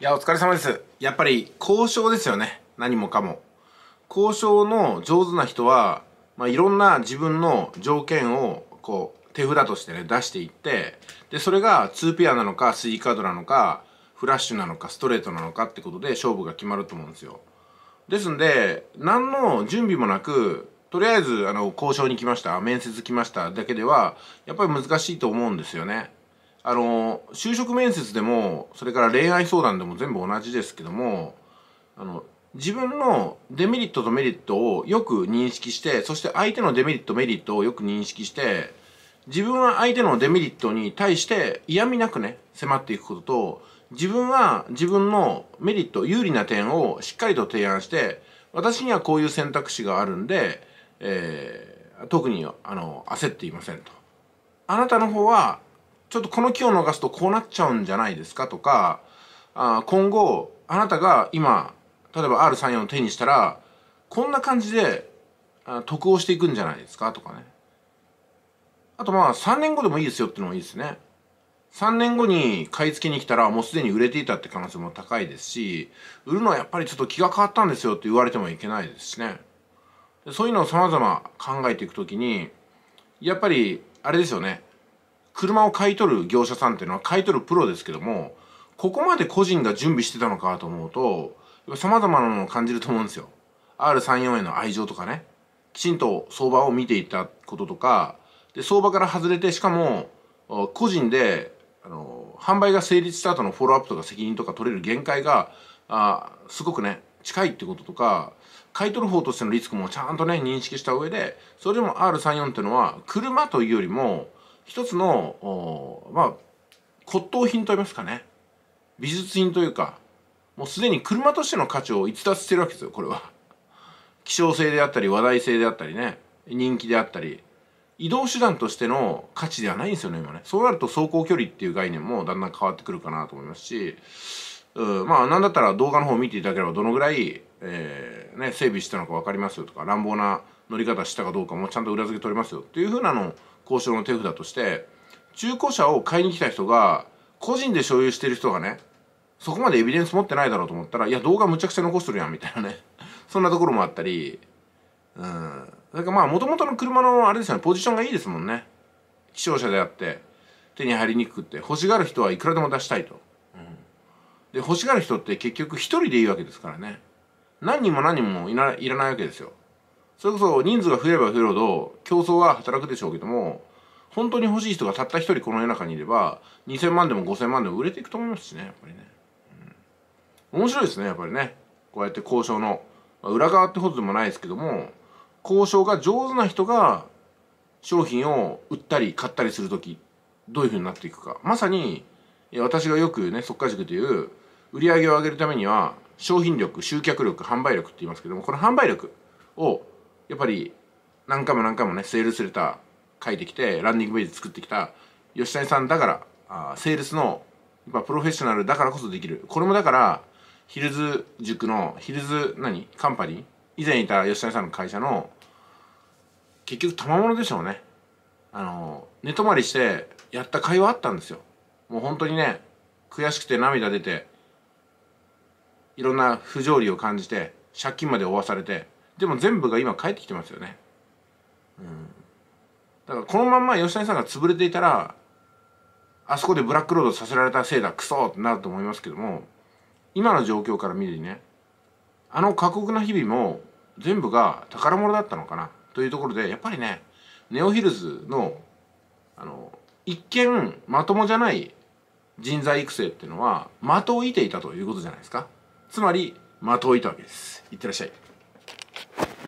いや、お疲れ様です。やっぱり交渉ですよね。何もかも。交渉の上手な人は、まあ、いろんな自分の条件を、こう、手札としてね、出していって、で、それが2ペアなのか、3カードなのか、フラッシュなのか、ストレートなのかってことで勝負が決まると思うんですよ。ですんで、何の準備もなく、とりあえず、あの、交渉に来ました、面接来ましただけでは、やっぱり難しいと思うんですよね。あの就職面接でもそれから恋愛相談でも全部同じですけどもあの自分のデメリットとメリットをよく認識してそして相手のデメリットメリットをよく認識して自分は相手のデメリットに対して嫌味なくね迫っていくことと自分は自分のメリット有利な点をしっかりと提案して私にはこういう選択肢があるんで、えー、特にあの焦っていませんと。あなたの方はちょっとこの機を逃すとこうなっちゃうんじゃないですかとか、あ今後、あなたが今、例えば R34 を手にしたら、こんな感じで得をしていくんじゃないですかとかね。あとまあ3年後でもいいですよっていうのもいいですね。3年後に買い付けに来たらもうすでに売れていたって可能性も高いですし、売るのはやっぱりちょっと気が変わったんですよって言われてもいけないですしね。そういうのを様々考えていくときに、やっぱりあれですよね。車を買い取る業者さんっていうのは買い取るプロですけども、ここまで個人が準備してたのかと思うと、様々なものを感じると思うんですよ。R34 への愛情とかね、きちんと相場を見ていたこととか、で、相場から外れて、しかも、個人で、あの、販売が成立した後のフォローアップとか責任とか取れる限界が、あすごくね、近いってこととか、買い取る方としてのリスクもちゃんとね、認識した上で、それでも R34 っていうのは、車というよりも、一つのまあ骨董品といいますかね。美術品というかもうすでに車としての価値を逸脱してるわけですよこれは。希少性であったり話題性であったりね人気であったり。移動手段としての価値ではないんですよね今ね。そうなると走行距離っていう概念もだんだん変わってくるかなと思いますし。うんまあなんだったら動画の方を見ていただければどのぐらい、えーね、整備したのか分かりますよとか乱暴な乗り方したかどうかもちゃんと裏付け取れますよっていうふうなのを交渉の手札として中古車を買いに来た人が個人で所有してる人がねそこまでエビデンス持ってないだろうと思ったらいや動画むちゃくちゃ残してるやんみたいなね。そんなところもあったりうん。だからまあもともとの車のあれですよねポジションがいいですもんね。希少車であって手に入りにくくって欲しがる人はいくらでも出したいと、うん、で欲しがる人って結局一人でいいわけですからね。何人も何人もいらないわけですよそれこそ人数が増えれば増えるほど競争は働くでしょうけども本当に欲しい人がたった一人この世の中にいれば2000万でも5000万でも売れていくと思いますしねやっぱりね、面白いですねやっぱりね。こうやって交渉の、まあ、裏側ってほどでもないですけども交渉が上手な人が商品を売ったり買ったりする時どういうふうになっていくか。まさに私がよくね速稼塾という売り上げを上げるためには商品力集客力販売力って言いますけどもこの販売力をやっぱり何回も何回もねセールスレター書いてきてランディングページ作ってきた吉谷さんだからあセールスのやっプロフェッショナルだからこそできる。これもだからヒルズ塾のヒルズ何？カンパニー？以前いた吉谷さんの会社の結局賜物でしょうね。あの寝泊まりしてやった会話あったんですよ。もう本当にね悔しくて涙出ていろんな不条理を感じて借金まで負わされてでも全部が今帰ってきてますよね。うん。だからこのまんま吉谷さんが潰れていたら、あそこでブラックロードさせられたせいだ、クソってなると思いますけども、今の状況から見るにね、あの過酷な日々も全部が宝物だったのかなというところで、やっぱりね、ネオヒルズの、あの、一見まともじゃない人材育成っていうのは的を射ていたということじゃないですか。つまり的を射たわけです。いってらっしゃい。